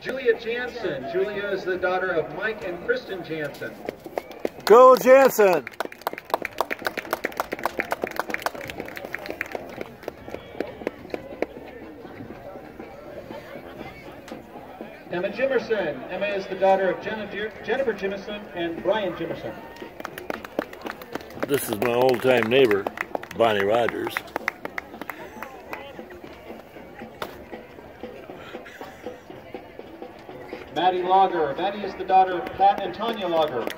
Julia Janssen. Julia is the daughter of Mike and Kristen Janssen. Go Janssen! Emma Jimerson. Emma is the daughter of Jennifer, Jennifer Jimerson and Brian Jimerson. This is my old-time neighbor, Bonnie Rogers. Maddie Lager. Maddie is the daughter of Pat and Tanya Lager.